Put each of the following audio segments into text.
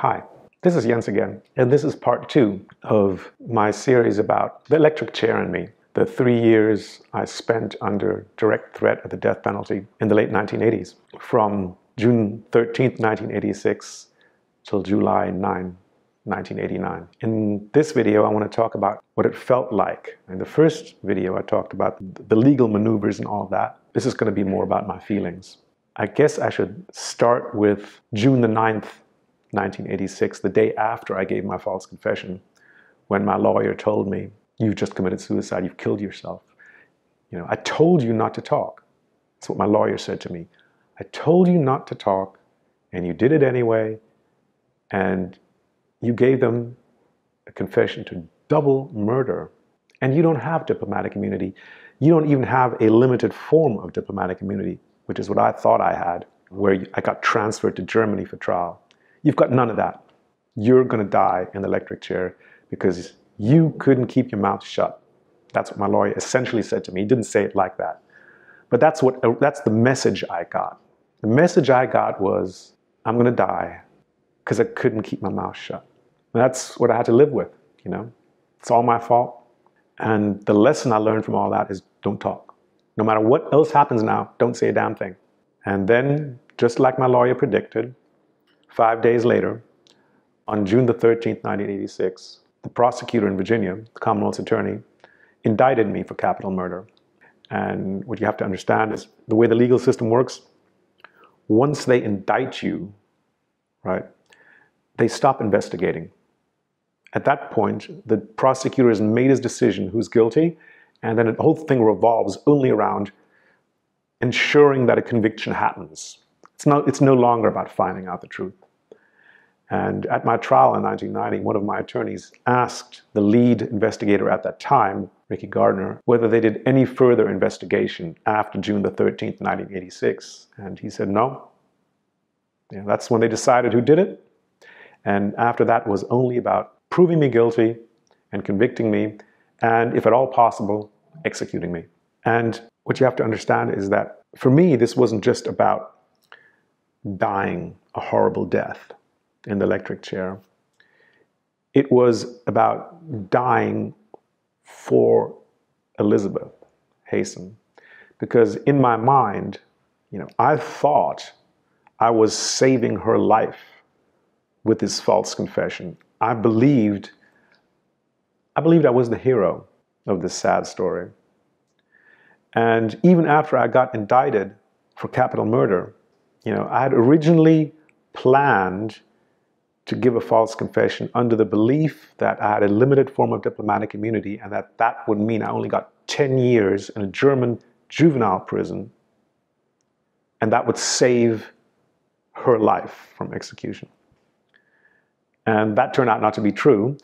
Hi, this is Jens again, and this is part two of my series about the electric chair and me. The three years I spent under direct threat of the death penalty in the late 1980s, from June 13th, 1986 till July 9, 1989. In this video, I want to talk about what it felt like. In the first video, I talked about the legal maneuvers and all that. This is going to be more about my feelings. I guess I should start with June the 9th, 1986, the day after I gave my false confession, when my lawyer told me, You've just committed suicide, you've killed yourself. You know, I told you not to talk. That's what my lawyer said to me. I told you not to talk, and you did it anyway, and you gave them a confession to double murder. And you don't have diplomatic immunity. You don't even have a limited form of diplomatic immunity, which is what I thought I had, where I got transferred to Germany for trial. You've got none of that. You're going to die in the electric chair because you couldn't keep your mouth shut. That's what my lawyer essentially said to me. He didn't say it like that. But that's, what, uh, that's the message I got. The message I got was, I'm going to die because I couldn't keep my mouth shut. And that's what I had to live with, you know. It's all my fault. And the lesson I learned from all that is don't talk. No matter what else happens now, don't say a damn thing. And then, just like my lawyer predicted, Five days later, on June the 13th, 1986, the prosecutor in Virginia, the Commonwealth's attorney, indicted me for capital murder. And what you have to understand is the way the legal system works, once they indict you, right, they stop investigating. At that point, the prosecutor has made his decision who's guilty, and then the whole thing revolves only around ensuring that a conviction happens. It's, not, it's no longer about finding out the truth. And at my trial in 1990, one of my attorneys asked the lead investigator at that time, Ricky Gardner, whether they did any further investigation after June the 13th, 1986. And he said no. Yeah, that's when they decided who did it. And after that was only about proving me guilty and convicting me, and if at all possible, executing me. And what you have to understand is that for me, this wasn't just about dying a horrible death in the electric chair. It was about dying for Elizabeth Haysom. Because in my mind, you know, I thought I was saving her life with this false confession. I believed I believed I was the hero of this sad story. And even after I got indicted for capital murder, you know, I had originally planned to give a false confession under the belief that I had a limited form of diplomatic immunity and that that would mean I only got 10 years in a German juvenile prison and that would save her life from execution. And that turned out not to be true.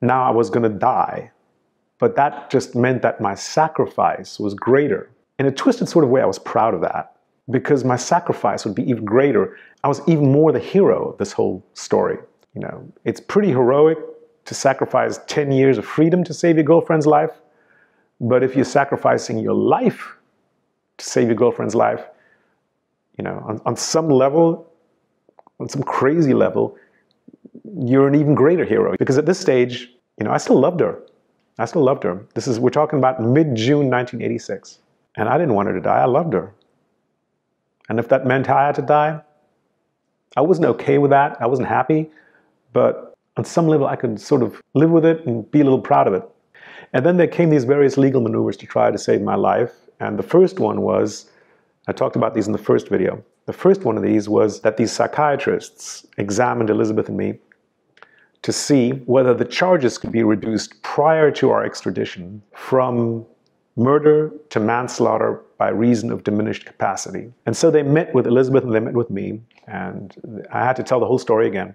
Now I was going to die. But that just meant that my sacrifice was greater. In a twisted sort of way, I was proud of that because my sacrifice would be even greater. I was even more the hero of this whole story. You know, it's pretty heroic to sacrifice 10 years of freedom to save your girlfriend's life. But if you're sacrificing your life to save your girlfriend's life, you know, on, on some level, on some crazy level, you're an even greater hero. Because at this stage, you know, I still loved her. I still loved her. This is, we're talking about mid-June 1986. And I didn't want her to die. I loved her. And if that meant I had to die, I wasn't okay with that. I wasn't happy. But on some level, I could sort of live with it and be a little proud of it. And then there came these various legal maneuvers to try to save my life. And the first one was I talked about these in the first video. The first one of these was that these psychiatrists examined Elizabeth and me to see whether the charges could be reduced prior to our extradition from murder to manslaughter by reason of diminished capacity. And so they met with Elizabeth and they met with me, and I had to tell the whole story again.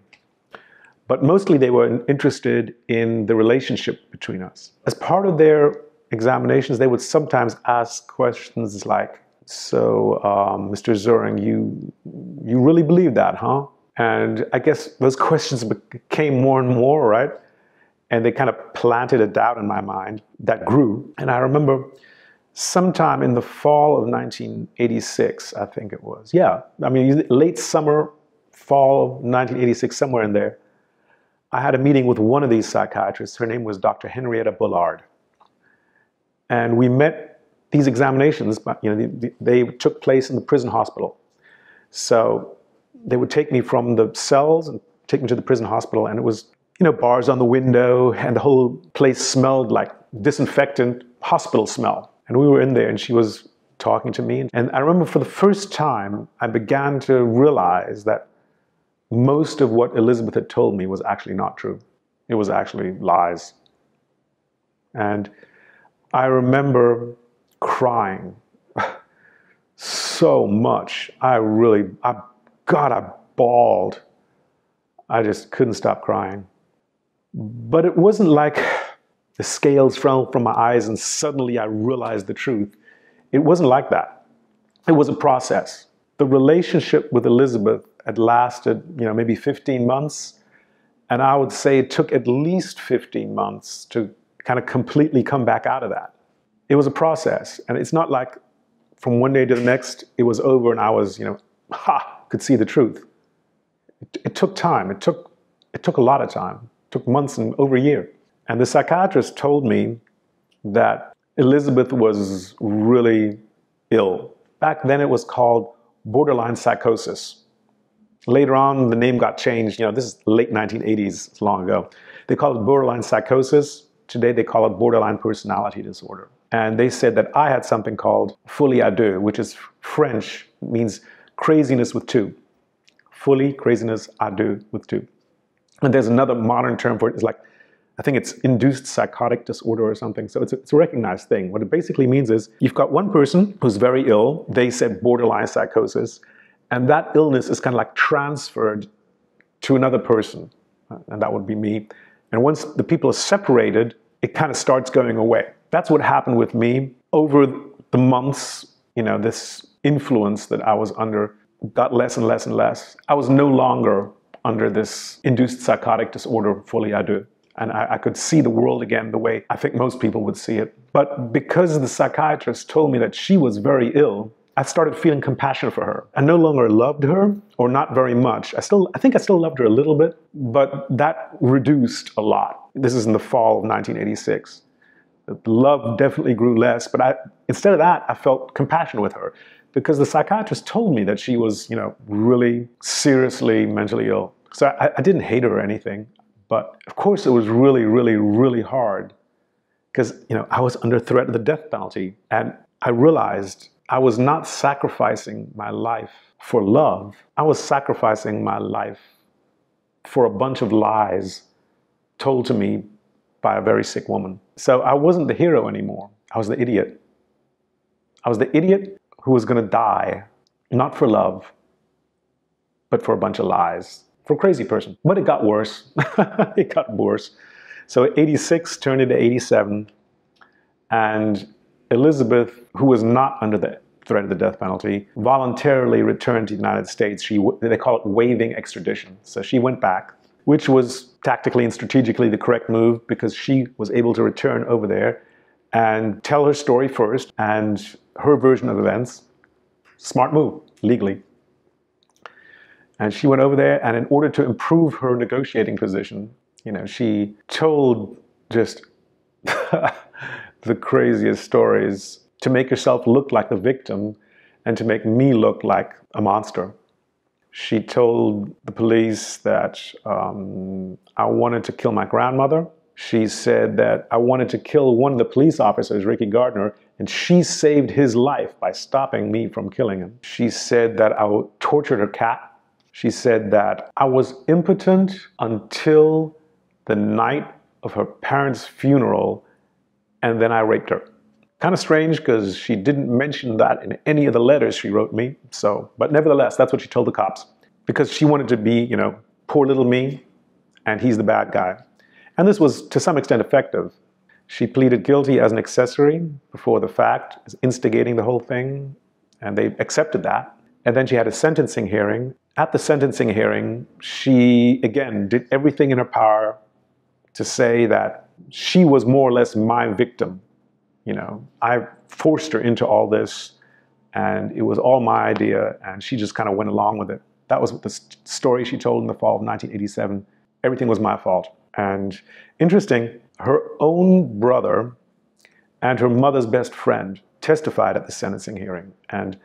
But mostly they were interested in the relationship between us. As part of their examinations, they would sometimes ask questions like, so, um, Mr. Soering, you, you really believe that, huh? And I guess those questions became more and more, right? And they kind of planted a doubt in my mind that grew. And I remember sometime in the fall of 1986, I think it was. Yeah, I mean, late summer, fall 1986, somewhere in there, I had a meeting with one of these psychiatrists. Her name was Dr. Henrietta Bullard. And we met these examinations, you know, they took place in the prison hospital. So they would take me from the cells and take me to the prison hospital, and it was, you know, bars on the window, and the whole place smelled like disinfectant hospital smell. And we were in there, and she was talking to me. And I remember for the first time, I began to realize that most of what Elizabeth had told me was actually not true. It was actually lies. And I remember crying so much. I really, I, God, I bawled. I just couldn't stop crying. But it wasn't like the scales fell from my eyes and suddenly I realized the truth. It wasn't like that. It was a process. The relationship with Elizabeth had lasted, you know, maybe 15 months. And I would say it took at least 15 months to kind of completely come back out of that. It was a process. And it's not like from one day to the next, it was over and I was, you know, ha, could see the truth. It, it took time. It took, it took a lot of time. Took months and over a year. And the psychiatrist told me that Elizabeth was really ill. Back then it was called borderline psychosis. Later on, the name got changed. You know, this is late 1980s, it's long ago. They called it borderline psychosis. Today they call it borderline personality disorder. And they said that I had something called folie à deux, which is French, means craziness with two. Fully craziness, à deux, with two. And there's another modern term for it. It's like I think it's induced psychotic disorder or something. So it's a, it's a recognized thing. What it basically means is you've got one person who's very ill. They said borderline psychosis. And that illness is kind of like transferred to another person. Uh, and that would be me. And once the people are separated, it kind of starts going away. That's what happened with me over the months. You know, this influence that I was under got less and less and less. I was no longer under this induced psychotic disorder folie à deux and I, I, could see the world again the way I think most people would see it. But because the psychiatrist told me that she was very ill, I started feeling compassion for her. I no longer loved her, or not very much. I still, I think I still loved her a little bit, but that reduced a lot. This is in the fall of 1986. The love definitely grew less, but I, instead of that, I felt compassion with her because the psychiatrist told me that she was, you know, really seriously mentally ill. So I, I didn't hate her or anything. But of course, it was really, really, really hard because you know I was under threat of the death penalty, and I realized I was not sacrificing my life for love. I was sacrificing my life for a bunch of lies told to me by a very sick woman. So I wasn't the hero anymore. I was the idiot. I was the idiot who was going to die, not for love, but for a bunch of lies for a crazy person. But it got worse. it got worse. So 86 turned into 87, and Elizabeth, who was not under the threat of the death penalty, voluntarily returned to the United States. She, they call it waiving extradition. So she went back, which was tactically and strategically the correct move because she was able to return over there and tell her story first and her version of events. Smart move, legally. And she went over there, and in order to improve her negotiating position, you know, she told just the craziest stories to make herself look like the victim and to make me look like a monster. She told the police that um, I wanted to kill my grandmother. She said that I wanted to kill one of the police officers, Ricky Gardner, and she saved his life by stopping me from killing him. She said that I tortured her cat she said that I was impotent until the night of her parents' funeral, and then I raped her. Kind of strange because she didn't mention that in any of the letters she wrote me. So, but nevertheless, that's what she told the cops because she wanted to be, you know, poor little me, and he's the bad guy. And this was to some extent effective. She pleaded guilty as an accessory before the fact, instigating the whole thing, and they accepted that. And then she had a sentencing hearing, at the sentencing hearing, she again did everything in her power to say that she was more or less my victim. You know, I forced her into all this, and it was all my idea, and she just kind of went along with it. That was the story she told in the fall of 1987. Everything was my fault. And interesting, her own brother and her mother's best friend testified at the sentencing hearing. And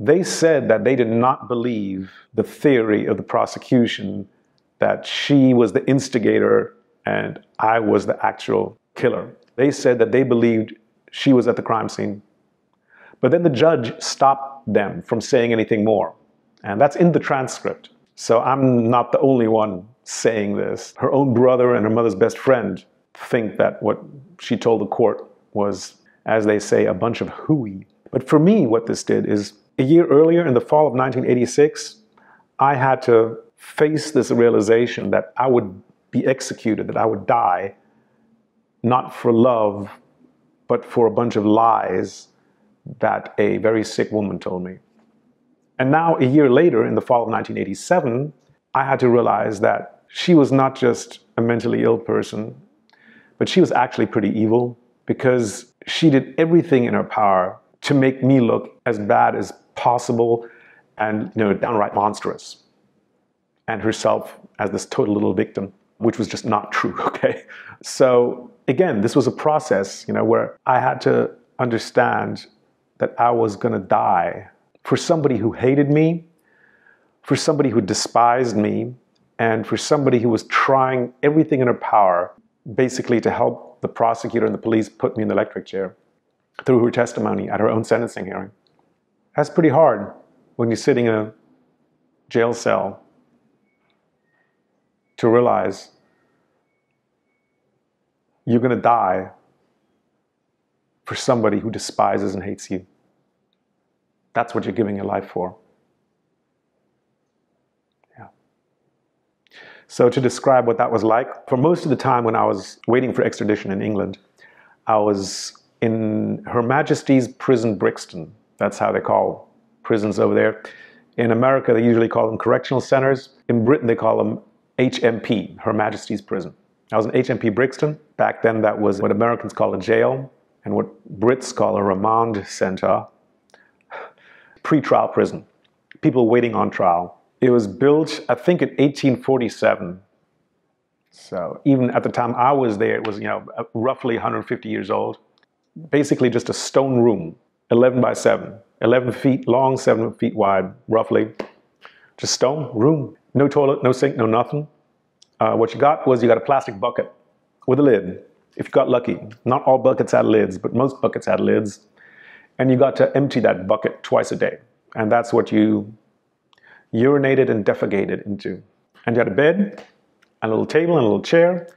they said that they did not believe the theory of the prosecution that she was the instigator and I was the actual killer. They said that they believed she was at the crime scene. But then the judge stopped them from saying anything more. And that's in the transcript. So I'm not the only one saying this. Her own brother and her mother's best friend think that what she told the court was, as they say, a bunch of hooey. But for me, what this did is a year earlier, in the fall of 1986, I had to face this realization that I would be executed, that I would die, not for love, but for a bunch of lies that a very sick woman told me. And now, a year later, in the fall of 1987, I had to realize that she was not just a mentally ill person, but she was actually pretty evil because she did everything in her power to make me look as bad as possible and you know downright monstrous and herself as this total little victim which was just not true okay? So again this was a process you know where i had to understand that i was going to die for somebody who hated me for somebody who despised me and for somebody who was trying everything in her power basically to help the prosecutor and the police put me in the electric chair through her testimony at her own sentencing hearing that's pretty hard when you're sitting in a jail cell to realize you're going to die for somebody who despises and hates you. That's what you're giving your life for. Yeah. So, to describe what that was like, for most of the time when I was waiting for extradition in England, I was in Her Majesty's Prison Brixton, that's how they call prisons over there. In America, they usually call them correctional centers. In Britain, they call them HMP, Her Majesty's Prison. I was in HMP Brixton. Back then, that was what Americans call a jail and what Brits call a remand center. Pre-trial prison. People waiting on trial. It was built, I think, in 1847. So even at the time I was there, it was you know roughly 150 years old. Basically, just a stone room 11 by 7, 11 feet long, 7 feet wide, roughly. Just stone, room, no toilet, no sink, no nothing. Uh, what you got was you got a plastic bucket with a lid, if you got lucky. Not all buckets had lids, but most buckets had lids. And you got to empty that bucket twice a day. And that's what you urinated and defecated into. And you had a bed, a little table, and a little chair,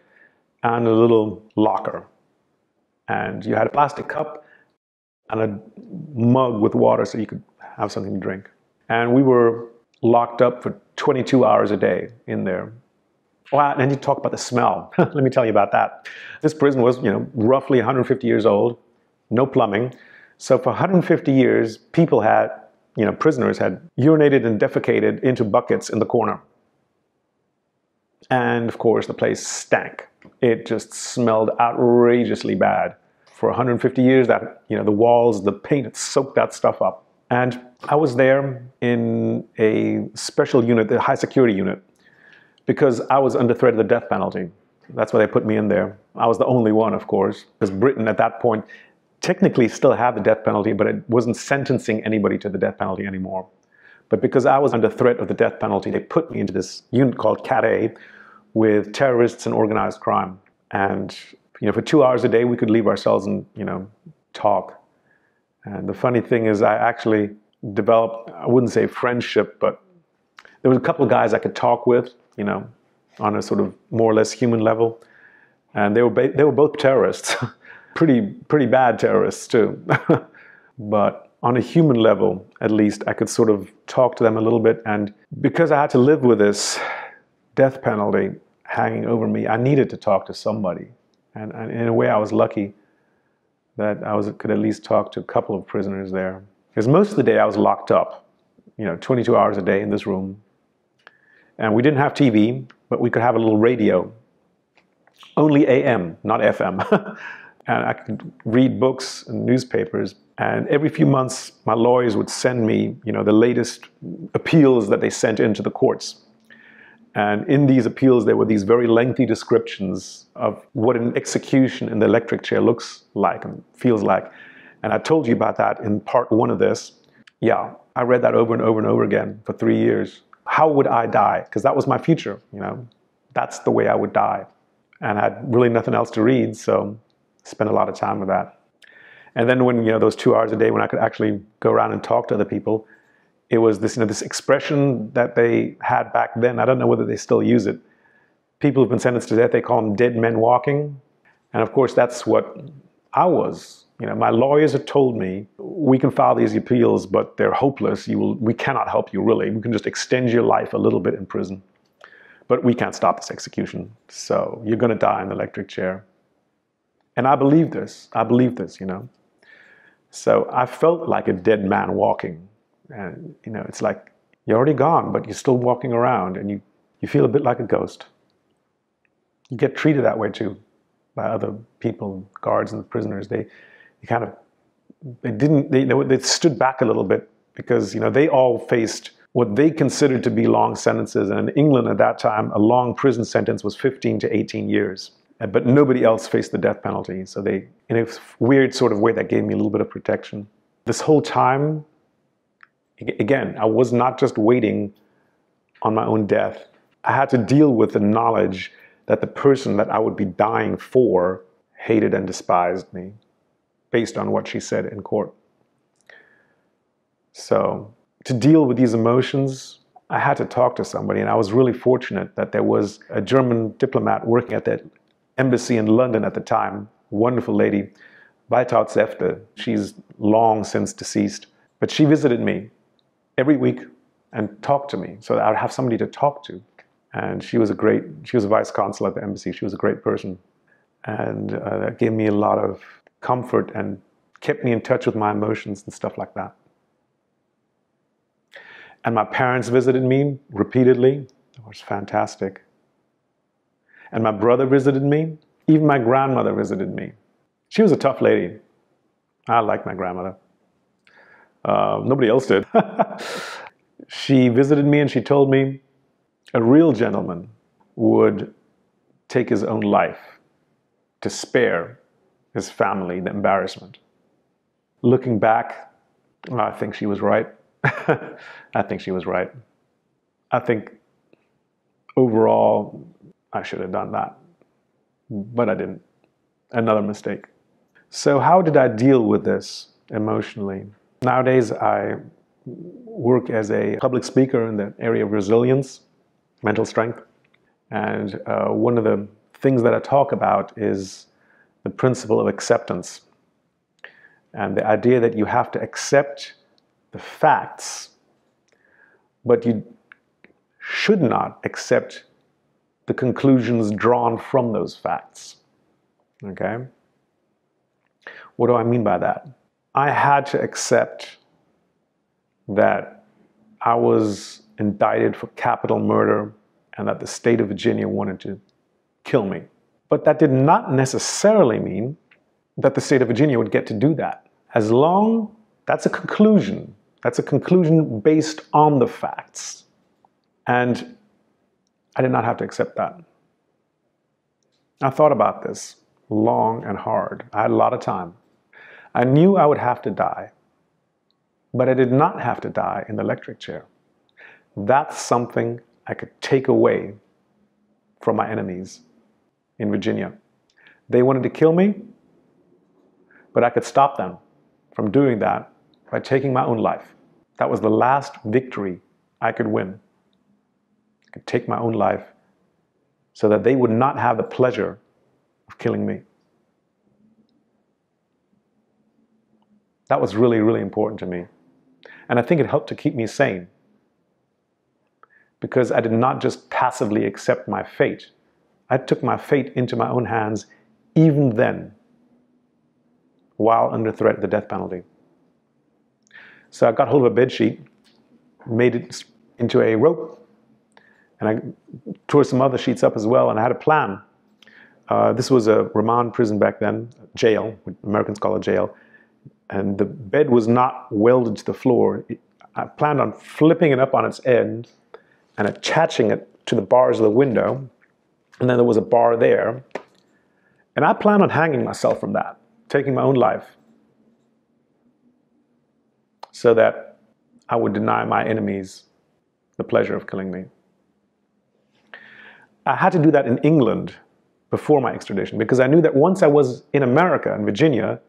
and a little locker. And you had a plastic cup and a mug with water so you could have something to drink. And we were locked up for 22 hours a day in there. Oh, wow, and you talk about the smell. Let me tell you about that. This prison was, you know, roughly 150 years old, no plumbing. So for 150 years, people had, you know, prisoners had urinated and defecated into buckets in the corner. And of course, the place stank. It just smelled outrageously bad for 150 years that you know the walls the paint had soaked that stuff up and i was there in a special unit the high security unit because i was under threat of the death penalty that's why they put me in there i was the only one of course because britain at that point technically still had the death penalty but it wasn't sentencing anybody to the death penalty anymore but because i was under threat of the death penalty they put me into this unit called cat a with terrorists and organized crime and you know, for two hours a day, we could leave ourselves and, you know, talk. And the funny thing is, I actually developed, I wouldn't say friendship, but there was a couple of guys I could talk with, you know, on a sort of more or less human level. And they were, ba- they were both terrorists, pretty, pretty bad terrorists too. but on a human level, at least, I could sort of talk to them a little bit. And because I had to live with this death penalty hanging over me, I needed to talk to somebody. And, and in a way, I was lucky that I was could at least talk to a couple of prisoners there. Because most of the day I was locked up, you know, 22 hours a day in this room. And we didn't have TV, but we could have a little radio. Only AM, not FM. and I could read books and newspapers, And every few months, my lawyers would send me, you know, the latest appeals that they sent into the courts. And in these appeals, there were these very lengthy descriptions of what an execution in the electric chair looks like and feels like. And I told you about that in part one of this. Yeah, I read that over and over and over again for three years. How would I die? Because that was my future, you know. That's the way I would die. And I had really nothing else to read, so I spent a lot of time with that. And then when, you know, those two hours a day when I could actually go around and talk to other people, it was this, you know, this expression that they had back then. I don't know whether they still use it. People who've been sentenced to death, they call them dead men walking. And of course, that's what I was. You know, my lawyers have told me, we can file these appeals, but they're hopeless. You will, we cannot help you really. We can just extend your life a little bit in prison. But we can't stop this execution. So you're going to die in the electric chair. And I believe this. I believe this, you know. So I felt like a dead man walking. And, you know, it's like you're already gone, but you're still walking around and you, you feel a bit like a ghost. You get treated that way too by other people, guards and prisoners. They, they kind of, they didn't, they, know, they stood back a little bit because, you know, they all faced what they considered to be long sentences. And in England at that time, a long prison sentence was 15 to 18 years. Uh, but nobody else faced the death penalty. So they, in a weird sort of way, that gave me a little bit of protection. This whole time, again, I was not just waiting on my own death. I had to deal with the knowledge that the person that I would be dying for hated and despised me based on what she said in court. So, to deal with these emotions, I had to talk to somebody, and I was really fortunate that there was a German diplomat working at that embassy in London at the time, wonderful lady, Waltraud Sefte. She's long since deceased, but she visited me every week and talked to me so that I'd have somebody to talk to. And she was a great, she was a vice consul at the embassy. She was a great person. And uh, that gave me a lot of comfort and kept me in touch with my emotions and stuff like that. And my parents visited me repeatedly. It was fantastic. And my brother visited me. Even my grandmother visited me. She was a tough lady. I like my grandmother. Uh, nobody else did. she visited me and she told me a real gentleman would take his own life to spare his family the embarrassment. Looking back, I think she was right. I think she was right. I think overall, I should have done that, but I didn't. Another mistake. So, how did I deal with this emotionally? Nowadays, I work as a public speaker in the area of resilience, mental strength. And uh, one of the things that I talk about is the principle of acceptance and the idea that you have to accept the facts, but you should not accept the conclusions drawn from those facts. Okay? What do I mean by that? I had to accept that I was indicted for capital murder and that the state of Virginia wanted to kill me. But that did not necessarily mean that the state of Virginia would get to do that. As long, that's a conclusion. That's a conclusion based on the facts. And I did not have to accept that. I thought about this long and hard. I had a lot of time. I knew I would have to die, but I did not have to die in the electric chair. That's something I could take away from my enemies in Virginia. They wanted to kill me, but I could stop them from doing that by taking my own life. That was the last victory I could win take my own life so that they would not have the pleasure of killing me. That was really, really important to me. And I think it helped to keep me sane because I did not just passively accept my fate. I took my fate into my own hands even then, while under threat of the death penalty. So I got hold of a bed sheet, made it into a rope, and I tore some other sheets up as well, and I had a plan. Uh, this was a remand prison back then, jail, Americans call it jail. and the bed was not welded to the floor. I planned on flipping it up on its end and attaching it to the bars of the window. And then there was a bar there. And I planned on hanging myself from that, taking my own life, so that I would deny my enemies the pleasure of killing me. I had to do that in England before my extradition because I knew that once I was in America, in Virginia,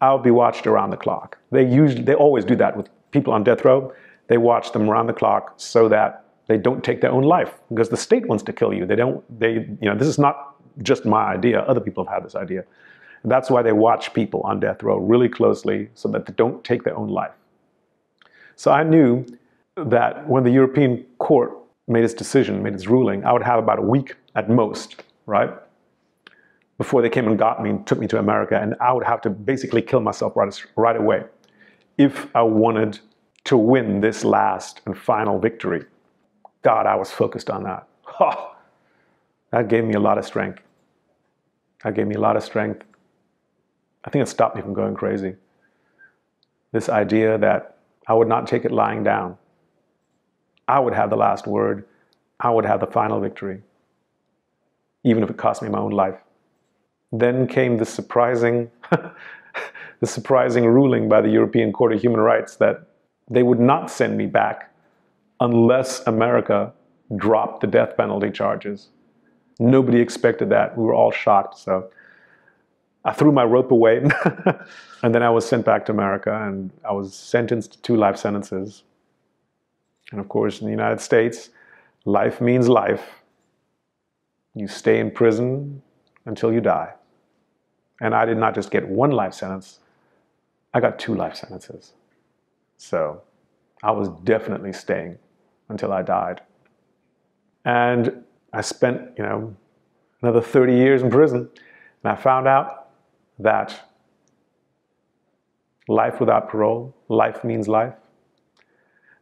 I would be watched around the clock. They usually, they always do that with people on death row. They watch them around the clock so that they don't take their own life because the state wants to kill you. They don't, they, you know, this is not just my idea. Other people have had this idea. And that's why they watch people on death row really closely so that they don't take their own life. So I knew that when the European court made its decision, made its ruling, I would have about a week at most, right? Before they came and got me and took me to America, and I would have to basically kill myself right, right away if I wanted to win this last and final victory. God, I was focused on that. Oh, that gave me a lot of strength. That gave me a lot of strength. I think it stopped me from going crazy. This idea that I would not take it lying down. I would have the last word. I would have the final victory, even if it cost me my own life. Then came the surprising, the surprising ruling by the European Court of Human Rights that they would not send me back unless America dropped the death penalty charges. Nobody expected that. We were all shocked. So I threw my rope away and then I was sent back to America and I was sentenced to two life sentences. And of course, in the United States, life means life. You stay in prison until you die. And I did not just get one life sentence, I got two life sentences. So I was definitely staying until I died. And I spent, you know, another 30 years in prison. And I found out that life without parole, life means life.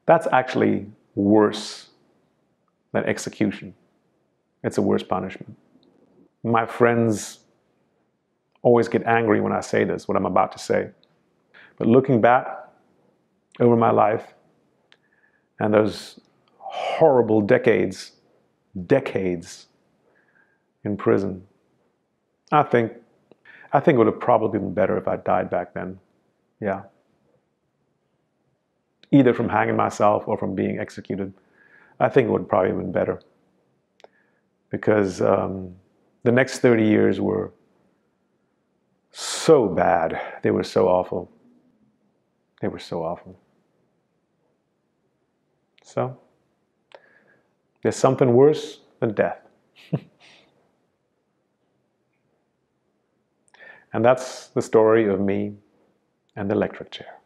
That's actually worse than execution. It's a worse punishment. My friends always get angry when I say this, what I'm about to say. But looking back over my life and those horrible decades, decades in prison, I think, I think it would have probably been better if I died back then. Yeah either from hanging myself or from being executed. I think it would probably have been better because um, the next 30 years were so bad. They were so awful. They were so awful. So, there's something worse than death. and that's the story of me and the electric chair.